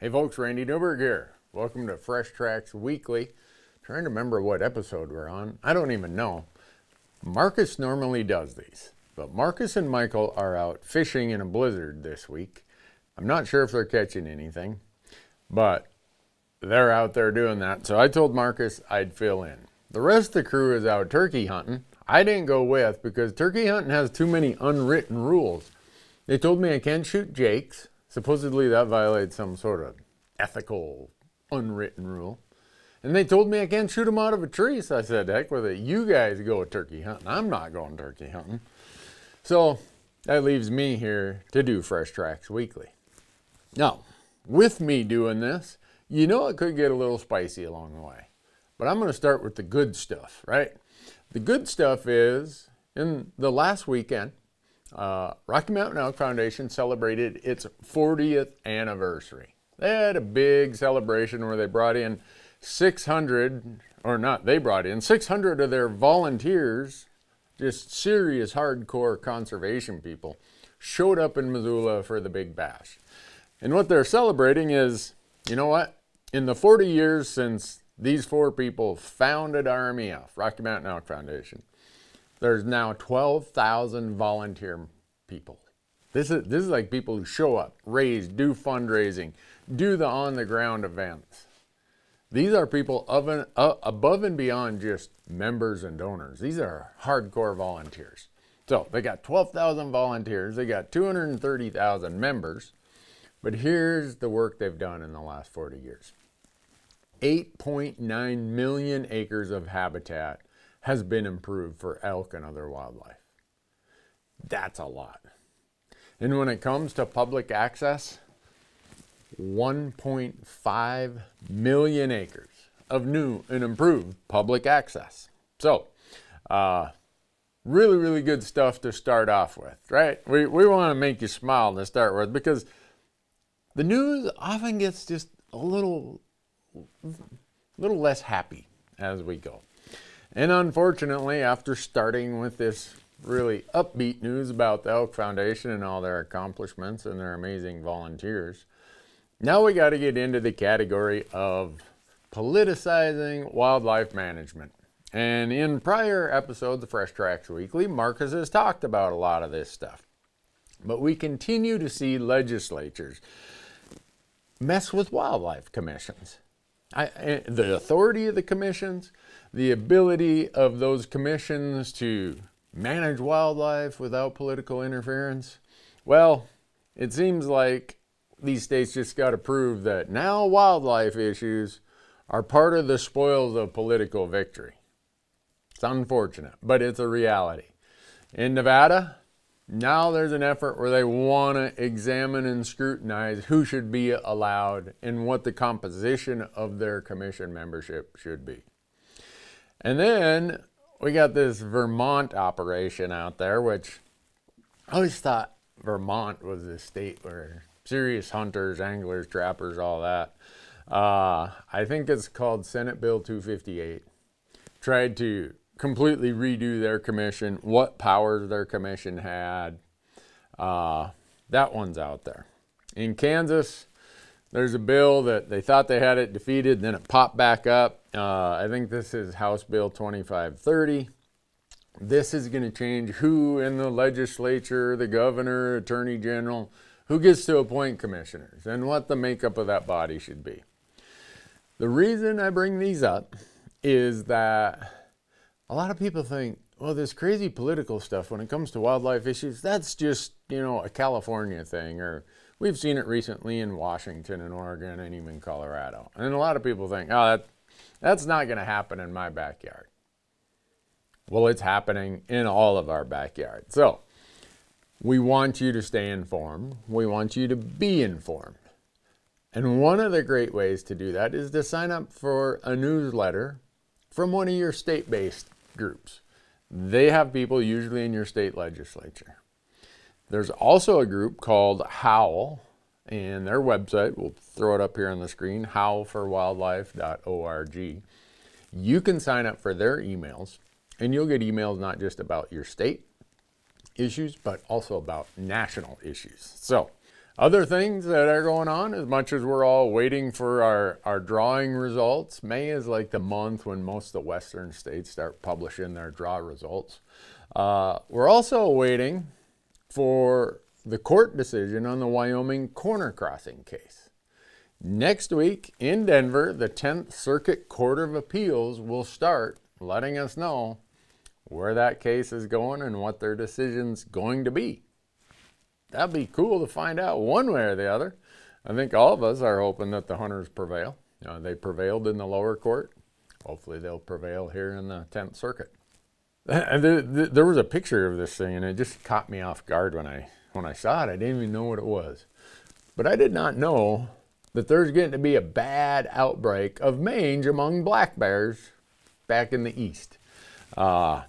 Hey folks, Randy Newberg here. Welcome to Fresh Tracks Weekly. Trying to remember what episode we're on. I don't even know. Marcus normally does these, but Marcus and Michael are out fishing in a blizzard this week. I'm not sure if they're catching anything, but they're out there doing that. So I told Marcus I'd fill in. The rest of the crew is out turkey hunting. I didn't go with because turkey hunting has too many unwritten rules. They told me I can't shoot jakes. Supposedly that violates some sort of ethical unwritten rule. And they told me I can't shoot them out of a tree. So I said, heck with it. You guys go turkey hunting. I'm not going turkey hunting. So that leaves me here to do Fresh Tracks Weekly. Now, with me doing this, you know it could get a little spicy along the way. But I'm going to start with the good stuff, right? The good stuff is in the last weekend, uh, Rocky Mountain Elk Foundation celebrated its 40th anniversary. They had a big celebration where they brought in 600, or not, they brought in 600 of their volunteers, just serious hardcore conservation people, showed up in Missoula for the big bash. And what they're celebrating is, you know what? In the 40 years since these four people founded RMEF, Rocky Mountain Elk Foundation, there's now 12,000 volunteer people. This is, this is like people who show up, raise, do fundraising, do the on the ground events. These are people of an, uh, above and beyond just members and donors. These are hardcore volunteers. So they got 12,000 volunteers, they got 230,000 members, but here's the work they've done in the last 40 years. 8.9 million acres of habitat has been improved for elk and other wildlife. That's a lot. And when it comes to public access, 1.5 million acres of new and improved public access. So, uh, really, really good stuff to start off with, right? We, we want to make you smile to start with because the news often gets just a little, little less happy as we go. And unfortunately, after starting with this really upbeat news about the Elk Foundation and all their accomplishments and their amazing volunteers, now we got to get into the category of politicizing wildlife management. And in prior episodes of Fresh Tracks Weekly, Marcus has talked about a lot of this stuff. But we continue to see legislatures mess with wildlife commissions. I, eh, the authority of the commissions, the ability of those commissions to manage wildlife without political interference. Well, it seems like these states just got to prove that now wildlife issues are part of the spoils of political victory. It's unfortunate, but it's a reality. In Nevada, now there's an effort where they want to examine and scrutinize who should be allowed and what the composition of their commission membership should be. And then we got this Vermont operation out there, which I always thought Vermont was a state where serious hunters, anglers, trappers, all that. Uh, I think it's called Senate Bill 258. Tried to completely redo their commission, what powers their commission had. Uh, that one's out there. In Kansas, there's a bill that they thought they had it defeated, then it popped back up. Uh, I think this is House Bill 2530. This is going to change who in the legislature, the governor, attorney general, who gets to appoint commissioners and what the makeup of that body should be. The reason I bring these up is that a lot of people think, well, this crazy political stuff when it comes to wildlife issues, that's just, you know, a California thing or We've seen it recently in Washington and Oregon and even Colorado. And a lot of people think, oh, that, that's not going to happen in my backyard. Well, it's happening in all of our backyards. So we want you to stay informed. We want you to be informed. And one of the great ways to do that is to sign up for a newsletter from one of your state based groups. They have people usually in your state legislature. There's also a group called Howl, and their website, we'll throw it up here on the screen, howlforwildlife.org. You can sign up for their emails, and you'll get emails not just about your state issues, but also about national issues. So, Other things that are going on, as much as we're all waiting for our, our drawing results, May is like the month when most of the western states start publishing their draw results. Uh, we're also waiting for the court decision on the Wyoming corner crossing case. Next week in Denver, the 10th Circuit Court of Appeals will start letting us know where that case is going and what their decision's going to be. That'd be cool to find out one way or the other. I think all of us are hoping that the hunters prevail. You know, they prevailed in the lower court. Hopefully they'll prevail here in the 10th Circuit. There was a picture of this thing and it just caught me off guard when I, when I saw it. I didn't even know what it was. But I did not know that there's getting to be a bad outbreak of mange among black bears back in the east. Uh,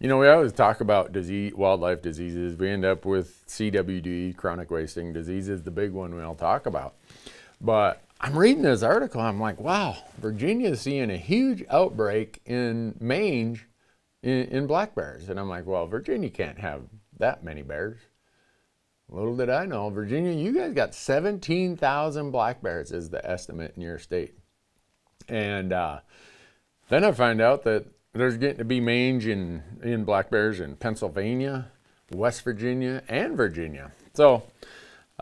you know, we always talk about disease, wildlife diseases. We end up with CWD, chronic wasting disease is the big one we all talk about. But I'm reading this article, I'm like, wow, Virginia's seeing a huge outbreak in mange in, in black bears. And I'm like, well, Virginia can't have that many bears. Little did I know, Virginia, you guys got 17,000 black bears is the estimate in your state. And uh, then I find out that there's getting to be mange in, in black bears in Pennsylvania, West Virginia, and Virginia. So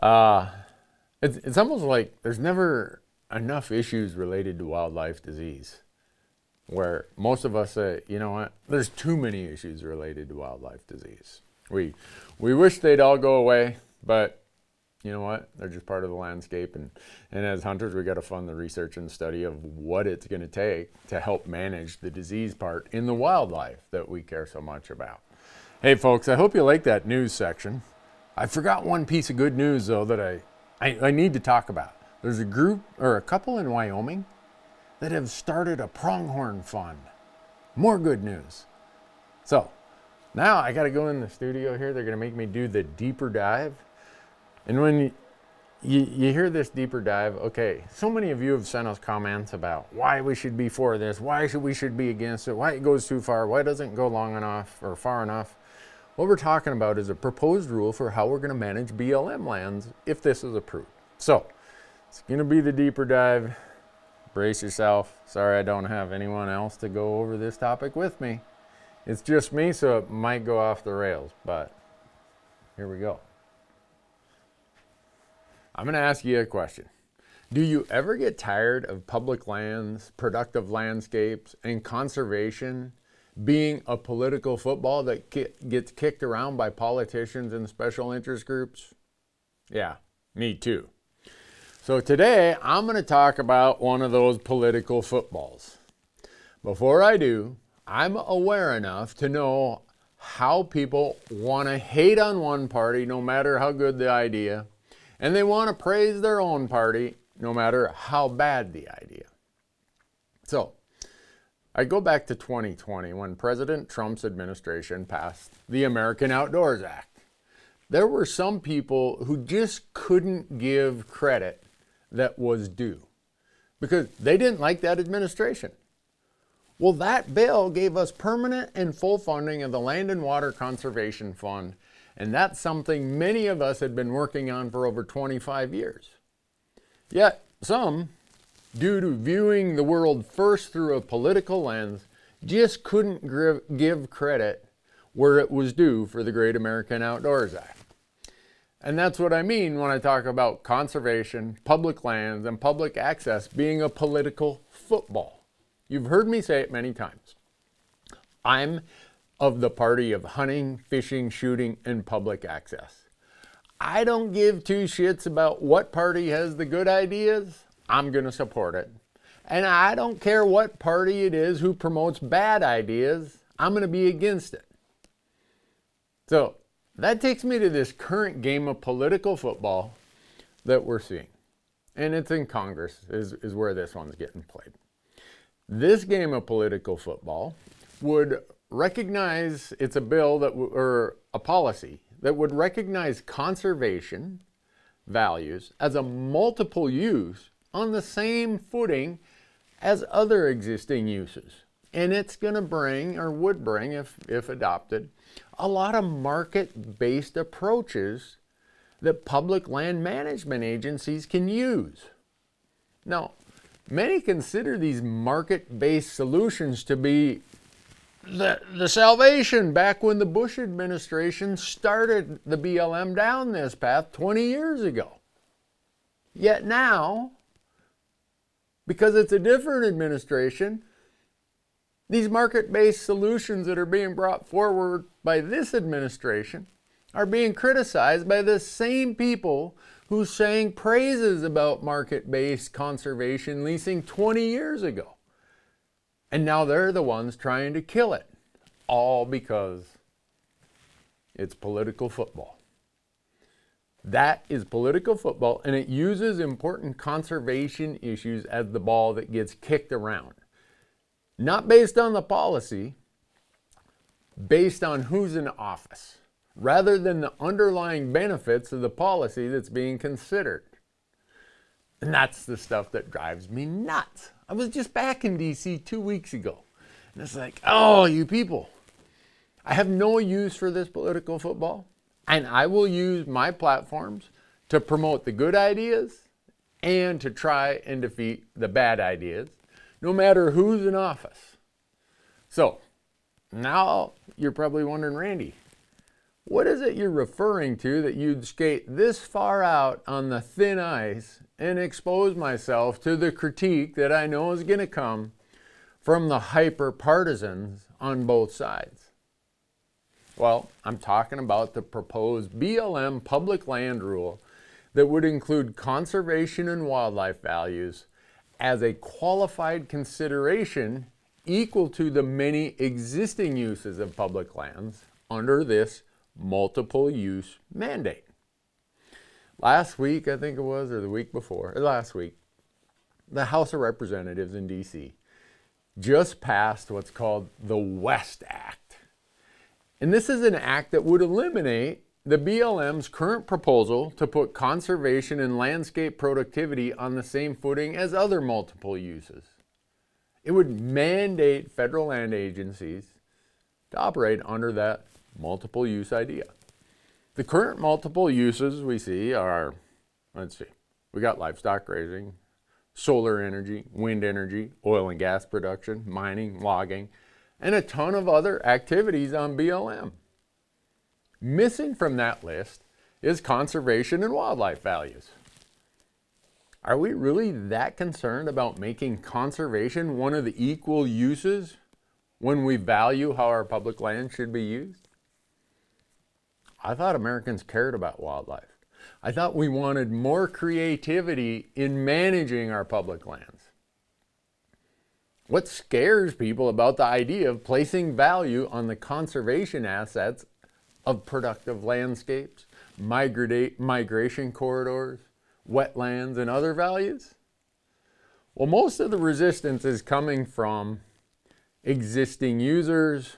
uh, it's, it's almost like there's never enough issues related to wildlife disease where most of us say, you know what, there's too many issues related to wildlife disease. We, we wish they'd all go away, but you know what? They're just part of the landscape. And, and as hunters, we got to fund the research and study of what it's going to take to help manage the disease part in the wildlife that we care so much about. Hey, folks, I hope you like that news section. I forgot one piece of good news, though, that I, I, I need to talk about. There's a group or a couple in Wyoming that have started a pronghorn fund. More good news. So now I got to go in the studio here. They're going to make me do the deeper dive and when you, you, you, hear this deeper dive, okay, so many of you have sent us comments about why we should be for this, why should we should be against it, why it goes too far, why it doesn't go long enough or far enough. What we're talking about is a proposed rule for how we're going to manage BLM lands if this is approved. So, it's going to be the deeper dive. Brace yourself. Sorry I don't have anyone else to go over this topic with me. It's just me, so it might go off the rails, but here we go. I'm going to ask you a question. Do you ever get tired of public lands, productive landscapes, and conservation being a political football that gets kicked around by politicians and special interest groups? Yeah, me too. So today I'm going to talk about one of those political footballs. Before I do, I'm aware enough to know how people want to hate on one party no matter how good the idea and they want to praise their own party no matter how bad the idea. So, I go back to 2020 when President Trump's administration passed the American Outdoors Act. There were some people who just couldn't give credit that was due because they didn't like that administration. Well, that bill gave us permanent and full funding of the Land and Water Conservation Fund and that's something many of us had been working on for over 25 years. Yet some, due to viewing the world first through a political lens, just couldn't give credit where it was due for the Great American Outdoors Act. And that's what I mean when I talk about conservation, public lands, and public access being a political football. You've heard me say it many times. I'm of the party of hunting, fishing, shooting, and public access. I don't give two shits about what party has the good ideas. I'm going to support it. And I don't care what party it is who promotes bad ideas. I'm going to be against it. So that takes me to this current game of political football that we're seeing. And it's in Congress, is, is where this one's getting played. This game of political football would recognize it's a bill that or a policy that would recognize conservation values as a multiple use on the same footing as other existing uses. And it's going to bring, or would bring, if, if adopted, a lot of market based approaches that public land management agencies can use. Now, many consider these market based solutions to be the, the salvation back when the Bush administration started the BLM down this path 20 years ago. Yet now, because it's a different administration, these market based solutions that are being brought forward by this administration are being criticized by the same people who sang praises about market based conservation leasing 20 years ago. And now they're the ones trying to kill it, all because it's political football. That is political football, and it uses important conservation issues as the ball that gets kicked around. Not based on the policy, based on who's in office rather than the underlying benefits of the policy that's being considered. And that's the stuff that drives me nuts. I was just back in DC two weeks ago, and it's like, oh, you people, I have no use for this political football, and I will use my platforms to promote the good ideas and to try and defeat the bad ideas, no matter who's in office. So, now you're probably wondering, Randy, what is it you're referring to that you'd skate this far out on the thin ice and expose myself to the critique that I know is going to come from the hyper partisans on both sides? Well, I'm talking about the proposed BLM public land rule that would include conservation and wildlife values as a qualified consideration equal to the many existing uses of public lands under this multiple use mandate. Last week, I think it was, or the week before, last week, the House of Representatives in DC just passed what's called the West Act. And this is an act that would eliminate the BLM's current proposal to put conservation and landscape productivity on the same footing as other multiple uses. It would mandate federal land agencies to operate under that multiple use idea. The current multiple uses we see are, let's see, we got livestock grazing, solar energy, wind energy, oil and gas production, mining, logging, and a ton of other activities on BLM. Missing from that list is conservation and wildlife values. Are we really that concerned about making conservation one of the equal uses when we value how our public land should be used? I thought Americans cared about wildlife. I thought we wanted more creativity in managing our public lands. What scares people about the idea of placing value on the conservation assets of productive landscapes, migration corridors, wetlands, and other values? Well, most of the resistance is coming from existing users,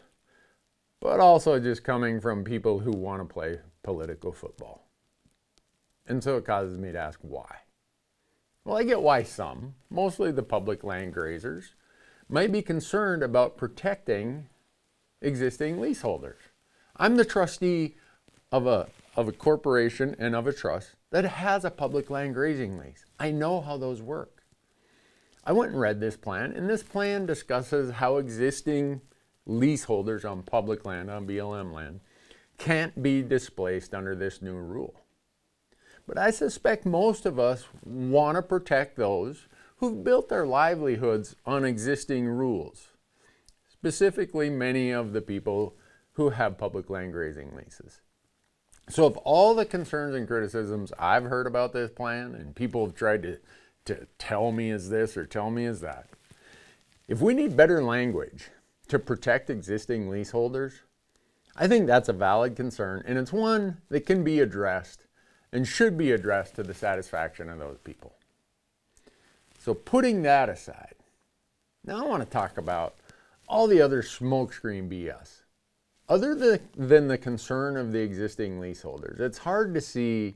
but also just coming from people who want to play political football. And so it causes me to ask why. Well, I get why some, mostly the public land grazers, might be concerned about protecting existing leaseholders. I'm the trustee of a, of a corporation and of a trust that has a public land grazing lease. I know how those work. I went and read this plan, and this plan discusses how existing leaseholders on public land, on BLM land, can't be displaced under this new rule. But I suspect most of us want to protect those who've built their livelihoods on existing rules, specifically many of the people who have public land grazing leases. So of all the concerns and criticisms I've heard about this plan, and people have tried to, to tell me is this or tell me is that, if we need better language to protect existing leaseholders? I think that's a valid concern, and it's one that can be addressed and should be addressed to the satisfaction of those people. So, putting that aside, now I want to talk about all the other smokescreen BS. Other than the concern of the existing leaseholders, it's hard to see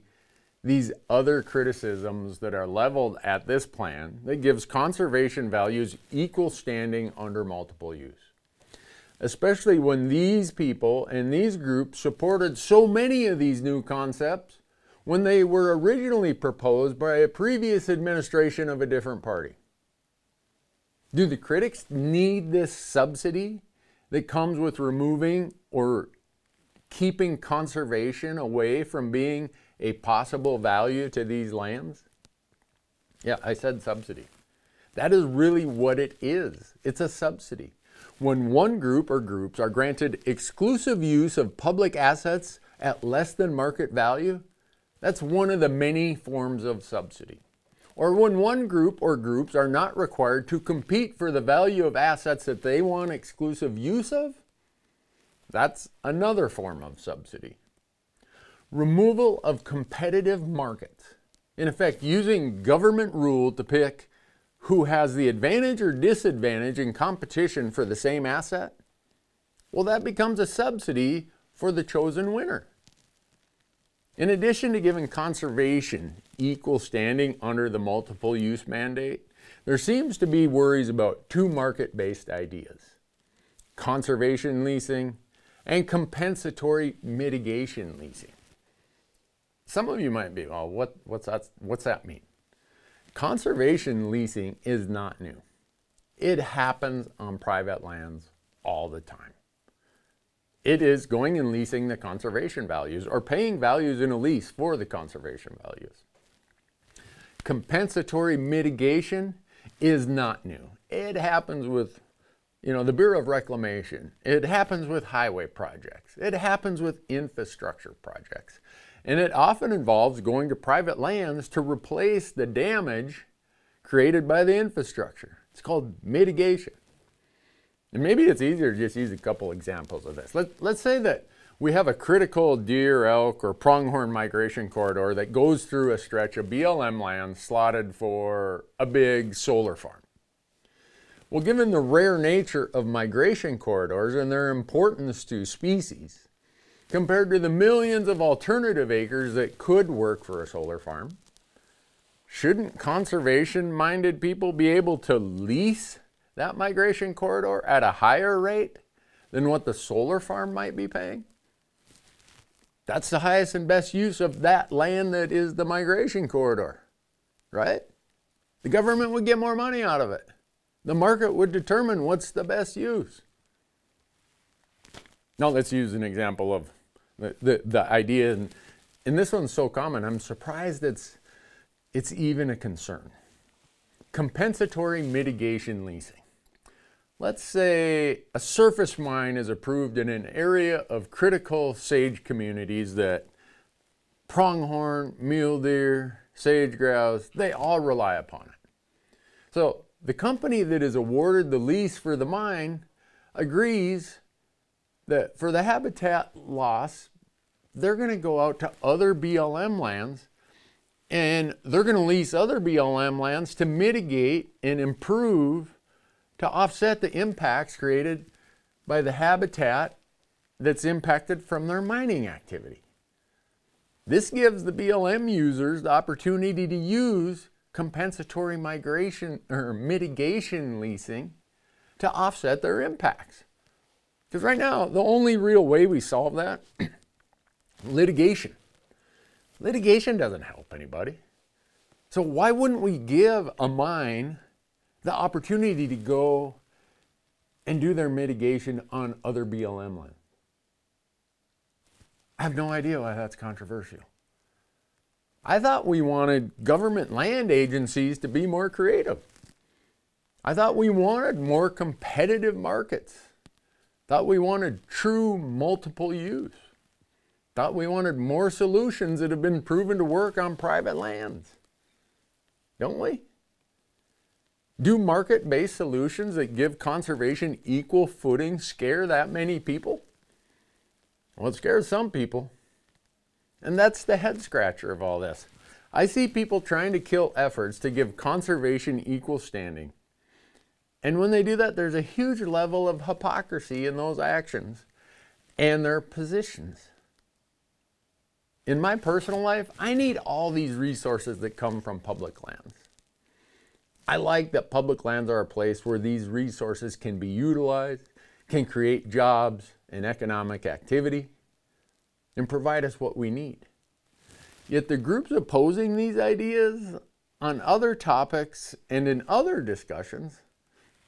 these other criticisms that are leveled at this plan that gives conservation values equal standing under multiple use especially when these people and these groups supported so many of these new concepts when they were originally proposed by a previous administration of a different party? Do the critics need this subsidy that comes with removing or keeping conservation away from being a possible value to these lands? Yeah, I said subsidy. That is really what it is. It's a subsidy. When one group or groups are granted exclusive use of public assets at less than market value, that's one of the many forms of subsidy. Or when one group or groups are not required to compete for the value of assets that they want exclusive use of, that's another form of subsidy. Removal of competitive markets. In effect, using government rule to pick who has the advantage or disadvantage in competition for the same asset, well, that becomes a subsidy for the chosen winner. In addition to giving conservation equal standing under the multiple use mandate, there seems to be worries about two market based ideas conservation leasing and compensatory mitigation leasing. Some of you might be, well, what, what's, that, what's that mean? Conservation leasing is not new. It happens on private lands all the time. It is going and leasing the conservation values or paying values in a lease for the conservation values. Compensatory mitigation is not new. It happens with you know, the Bureau of Reclamation. It happens with highway projects. It happens with infrastructure projects. And it often involves going to private lands to replace the damage created by the infrastructure. It's called mitigation. And maybe it's easier to just use a couple examples of this. Let, let's say that we have a critical deer, elk, or pronghorn migration corridor that goes through a stretch of BLM land slotted for a big solar farm. Well, given the rare nature of migration corridors and their importance to species, compared to the millions of alternative acres that could work for a solar farm, shouldn't conservation minded people be able to lease that migration corridor at a higher rate than what the solar farm might be paying? That's the highest and best use of that land that is the migration corridor, right? The government would get more money out of it. The market would determine what's the best use. Now let's use an example of the, the, the idea, and, and this one's so common, I'm surprised it's, it's even a concern. Compensatory mitigation leasing. Let's say a surface mine is approved in an area of critical sage communities that pronghorn, mule deer, sage grouse, they all rely upon it. So the company that is awarded the lease for the mine agrees that for the habitat loss, they're going to go out to other BLM lands and they're going to lease other BLM lands to mitigate and improve to offset the impacts created by the habitat that's impacted from their mining activity. This gives the BLM users the opportunity to use compensatory migration or mitigation leasing to offset their impacts. Because right now, the only real way we solve that, litigation. Litigation doesn't help anybody. So why wouldn't we give a mine the opportunity to go and do their mitigation on other BLM land. I have no idea why that's controversial. I thought we wanted government land agencies to be more creative. I thought we wanted more competitive markets. Thought we wanted true multiple use. Thought we wanted more solutions that have been proven to work on private lands. Don't we? Do market based solutions that give conservation equal footing scare that many people? Well, it scares some people. And that's the head scratcher of all this. I see people trying to kill efforts to give conservation equal standing. And when they do that, there's a huge level of hypocrisy in those actions and their positions. In my personal life, I need all these resources that come from public lands. I like that public lands are a place where these resources can be utilized, can create jobs and economic activity, and provide us what we need. Yet the groups opposing these ideas on other topics and in other discussions,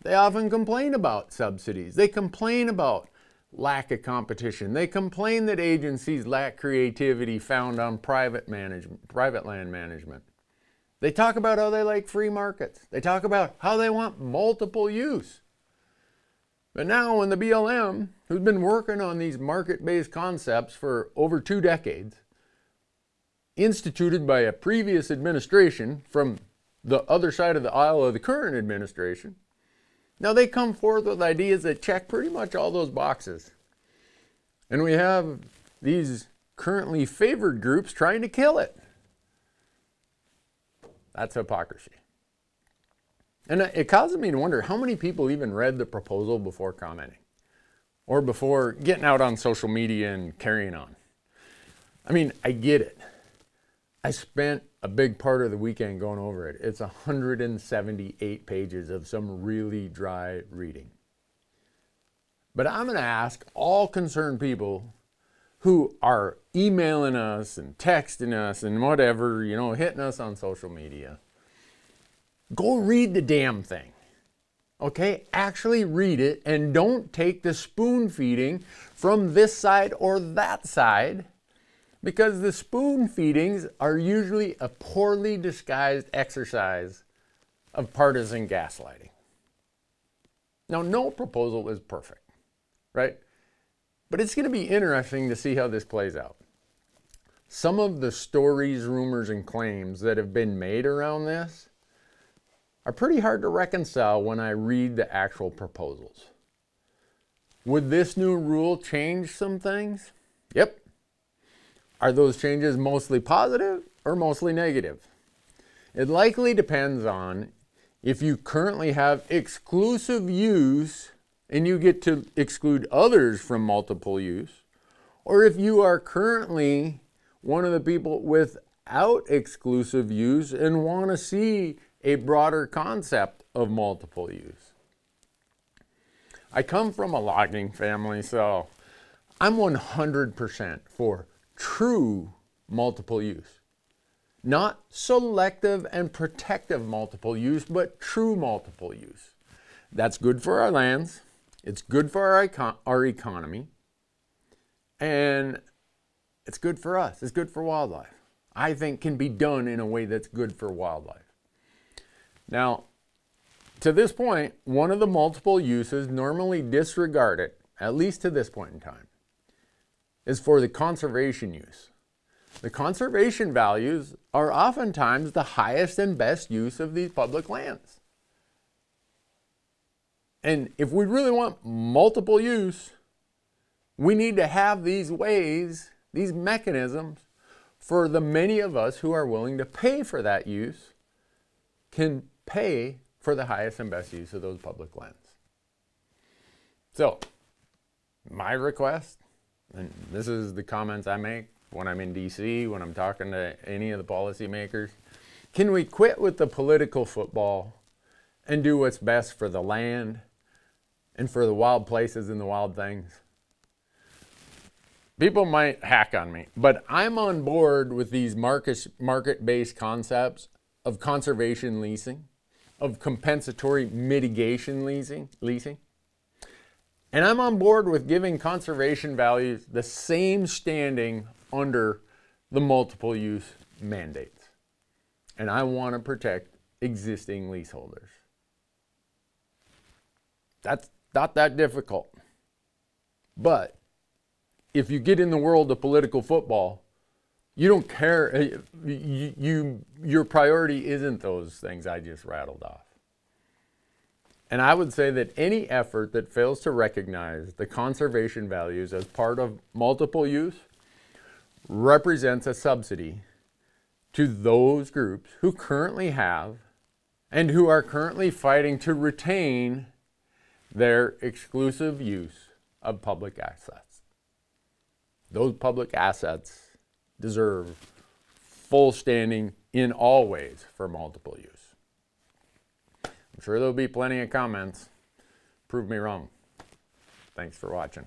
they often complain about subsidies. They complain about lack of competition. They complain that agencies lack creativity found on private management, private land management. They talk about how they like free markets. They talk about how they want multiple use. But now when the BLM, who's been working on these market-based concepts for over two decades, instituted by a previous administration from the other side of the aisle of the current administration, now they come forth with ideas that check pretty much all those boxes. And we have these currently favored groups trying to kill it. That's hypocrisy. And it causes me to wonder how many people even read the proposal before commenting or before getting out on social media and carrying on. I mean, I get it. I spent a big part of the weekend going over it. It's 178 pages of some really dry reading. But I'm going to ask all concerned people who are emailing us and texting us and whatever, you know, hitting us on social media. Go read the damn thing. Okay? Actually read it and don't take the spoon feeding from this side or that side because the spoon feedings are usually a poorly disguised exercise of partisan gaslighting. Now, no proposal is perfect, right? But it's going to be interesting to see how this plays out. Some of the stories, rumors, and claims that have been made around this are pretty hard to reconcile when I read the actual proposals. Would this new rule change some things? Yep. Are those changes mostly positive or mostly negative? It likely depends on if you currently have exclusive use and you get to exclude others from multiple use, or if you are currently one of the people without exclusive use and want to see a broader concept of multiple use. I come from a logging family, so I'm 100% for true multiple use. Not selective and protective multiple use, but true multiple use. That's good for our lands. It's good for our, econ our economy. And it's good for us. It's good for wildlife. I think can be done in a way that's good for wildlife. Now, to this point, one of the multiple uses normally disregarded, at least to this point in time, is for the conservation use. The conservation values are oftentimes the highest and best use of these public lands. And if we really want multiple use, we need to have these ways, these mechanisms, for the many of us who are willing to pay for that use can pay for the highest and best use of those public lands. So, my request, and this is the comments I make when I'm in DC, when I'm talking to any of the policymakers, can we quit with the political football and do what's best for the land and for the wild places and the wild things. People might hack on me, but I'm on board with these market, market-based concepts of conservation leasing, of compensatory mitigation leasing, leasing. And I'm on board with giving conservation values the same standing under the multiple use mandates. And I want to protect existing leaseholders. That's not that difficult. But if you get in the world of political football, you don't care. Uh, you, you, your priority isn't those things I just rattled off. And I would say that any effort that fails to recognize the conservation values as part of multiple use represents a subsidy to those groups who currently have and who are currently fighting to retain their exclusive use of public assets. Those public assets deserve full standing in all ways for multiple use. I'm sure there'll be plenty of comments. Prove me wrong. Thanks for watching.